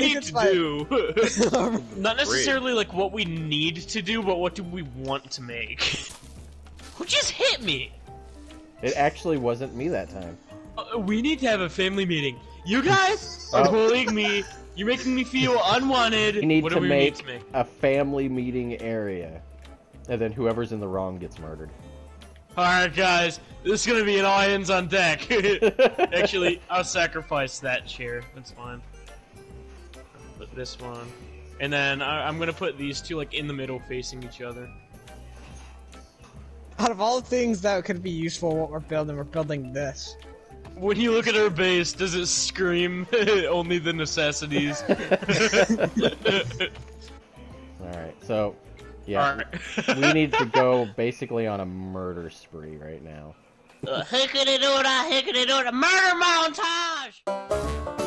we need to fine. do. Not necessarily like what we need to do, but what do we want to make? Who just hit me? It actually wasn't me that time. Uh, we need to have a family meeting. You guys are Oh. bullying me. You're making me feel unwanted. You need what to we make, need to make? a family meeting area, and then whoever's in the wrong gets murdered. Alright, guys. This is gonna be an all hands on deck. Actually, I'll sacrifice that chair. That's fine. Put this one. And then I I'm gonna put these two like in the middle facing each other. Out of all the things that could be useful, what we're building, we're building this. When you look at our base, does it scream only the necessities? Alright, so, yeah, Alright. we need to go basically on a murder spree right now. Uh, hickety doo da, hickety doo da, murder montage!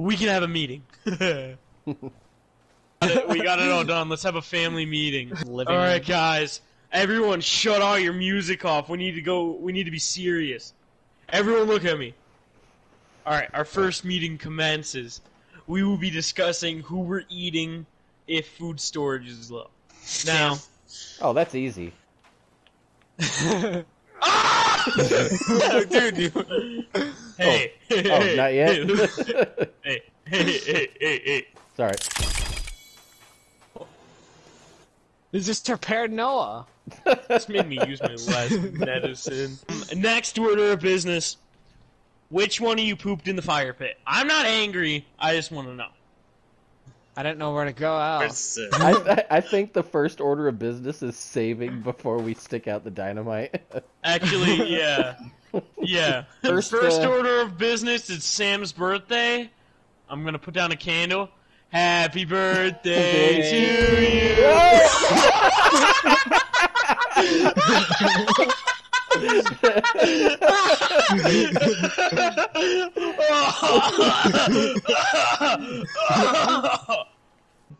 We can have a meeting. we got it all done. Let's have a family meeting. Living All right, guys. Everyone, shut all your music off. We need to go. We need to be serious. Everyone, look at me. All right, our first meeting commences. We will be discussing who we're eating if food storage is low. Now, Oh, that's easy. ah! dude, you... hey, Oh, not yet? Hey, hey, hey, hey, hey. Sorry. This is prepared Noah. This made me use my last medicine. Next order of business. Which one of you pooped in the fire pit? I'm not angry. I just want to know. I don't know where to go out. I, I, I think the first order of business is saving before we stick out the dynamite. Actually, yeah. Yeah. First, First, uh, order of business is Sam's birthday. I'm going to put down a candle. Happy birthday to you.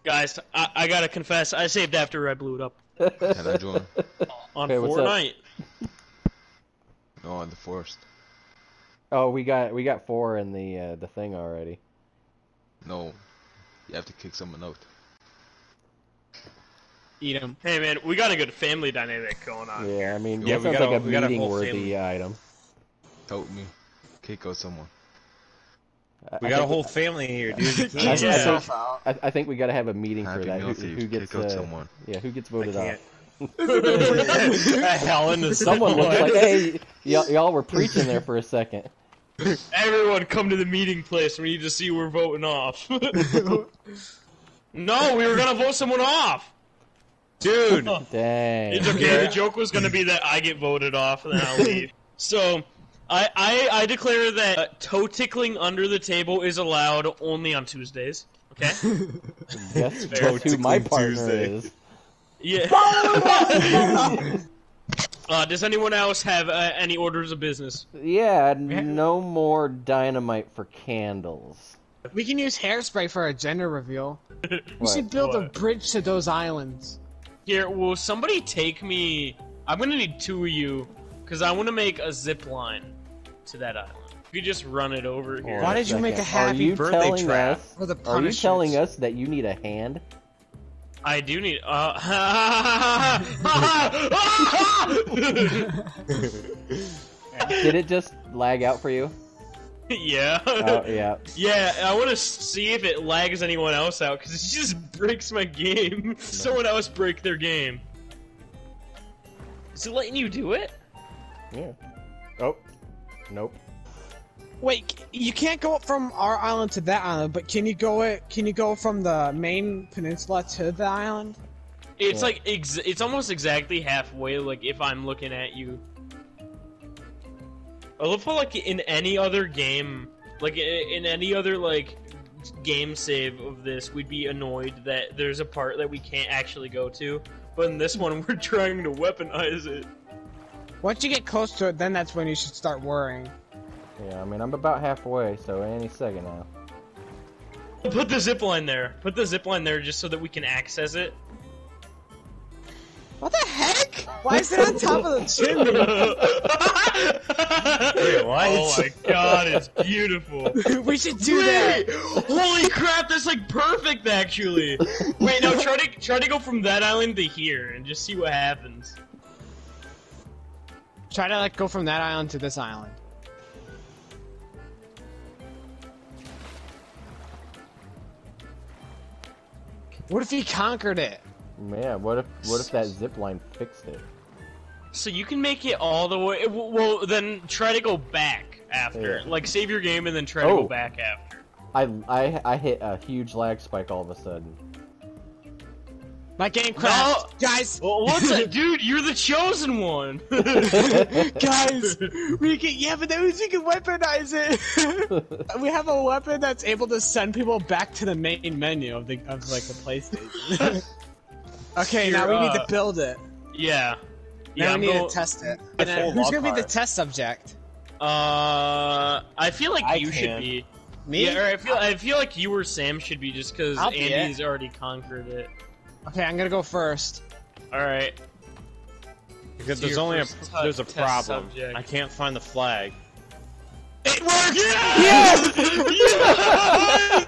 Guys, I, I gotta confess, I saved after I blew it up Can I join? on Hey, what's up? Fortnite. No, on the forest. oh, we got we got four in the uh, the thing already. No, you have to kick someone out. Eat him. Hey man, we got a good family dynamic going on. Yeah, I mean Yeah, that we sounds got a- like a a meeting whole worthy family. item. Help me. Kick out someone. We I got a think- whole family here, dude. You I, can't I Yeah. think, I, I think we got to have a meeting for that. Who, who gets kick out uh, someone. yeah, who gets voted I off? can't. Hell Someone looks like, hey, y'all, y'all were preaching there for a second. Everyone come to the meeting place. We need to see who we're voting off. no, we were gonna vote someone off. Dude, Dang. It's okay. The joke was gonna be that I get voted off and then I'll leave. So, I I, I declare that uh, toe tickling under the table is allowed only on Tuesdays. Okay. Guess, Fair. guess who my Tickling partner Tuesday. is. Yeah. Uh, does anyone else have uh, any orders of business? Yeah, no more dynamite for candles. We can use hairspray for a gender reveal. We What? should build a bridge to those islands. Here, will somebody take me? I'm gonna need two of you, because I want to make a zip line to that island. You could just run it over here. Why did you make a. Are happy you birthday trap? us? For the Are you telling us that you need a hand? I do need. Uh, Did it just lag out for you? yeah. Oh yeah. Yeah, I want to see if it lags anyone else out because it just breaks my game. Someone else break their game. Is it letting you do it? Yeah. Oh, nope. Wait, you can't go up from our island to that island, but can you go it? Can you go from the main peninsula to the island? It's Yeah. like ex- it's almost exactly halfway. Like if I'm looking at you. I love how like in any other game, like in any other like game save of this, we'd be annoyed that there's a part that we can't actually go to. But in this one, we're trying to weaponize it. Once you get close to it, then that's when you should start worrying. Yeah, I mean, I'm about halfway, so any second now. Put the zip line there. Put the zip line there just so that we can access it. What the heck? Why is it on top of the chimney? Wait, what? Oh my god, it's beautiful. we should do that. Holy crap, that's like perfect actually. Wait, no, try to try to go from that island to here and just see what happens. Try to like go from that island to this island. What if he conquered it? Yeah, what if what if that zip line fixed it? So you can make it all the way. Well, then try to go back after. Yeah. Like save your game and then try to Oh. go back after. I, I I hit a huge lag spike all of a sudden. My game crashed. Guys, Well, what's that, dude? You're the chosen one. guys, we can yeah, but that means we can weaponize it. we have a weapon that's able to send people back to the main menu of the of like the PlayStation. okay, now Here, we need uh, to build it. yeah. Now Yeah, we I'm need go- to test it. And then who's gonna be the test subject? Uh, I feel like I you should be. Me? Yeah, or I feel I feel like you or Sam should be just because I'll be Andy's already conquered it. Okay, I'm gonna go first. All right. Because So there's only a there's a problem. subject. I can't find the flag. It worked! Yes!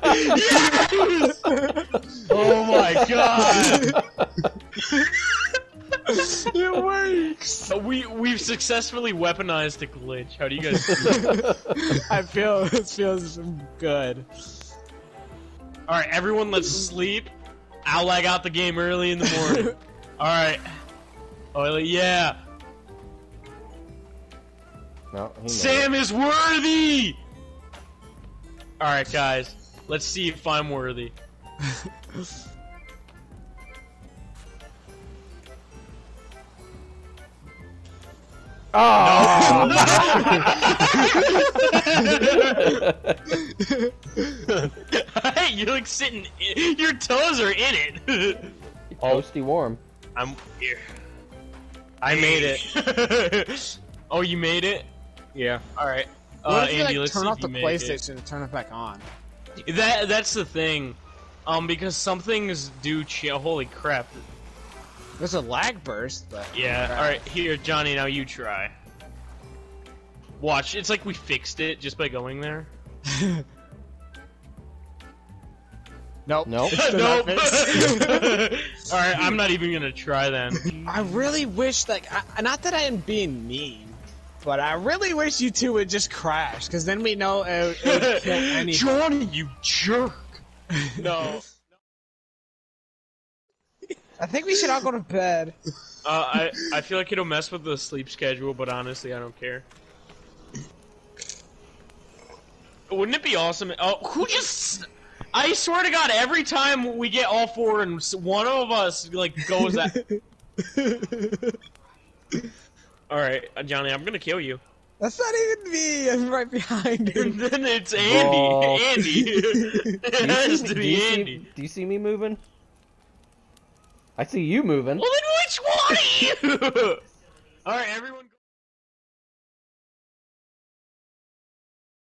yes! yes! Oh my god! it works. We we've successfully weaponized a glitch. How do you guys? feel? I feel it feels good. All right, everyone, let's sleep. I'll lag out the game early in the morning. All right. Oh, Oily, yeah, No, he knows. Sam is worthy. All right, guys, let's see if I'm worthy. Oh! Ah! hey, you're like sitting. i- Your toes are in it. Toasty warm. I'm here. I made it. oh, you made it. Yeah. All right. What Uh, if you Andy, like turn off the you make it. PlayStation and turn it back on? That that's the thing. Um, because some things do. Ch- holy crap. There's a lag burst, but Yeah. All right, here, Johnny. Now you try. Watch. It's like we fixed it just by going there. Nope. Nope. Nope. not fixed. All right, I'm not even gonna try then. I really wish, like, I, not that I am being mean, but I really wish you two would just crash, because then we know it, it would kill anything. Johnny, you jerk. No. I think we should all go to bed. Uh, I I feel like it'll mess with the sleep schedule, but honestly, I don't care. Wouldn't it be awesome? Oh, who just? I swear to God, every time we get all four and one of us like goes at. all right, uh, Johnny, I'm gonna kill you. That's not even me. I'm right behind And then it's Andy. Oh. Andy. it has see to me, do, be you see, Andy. do you see me moving? I see you moving. Well, then which one are you? all right, everyone.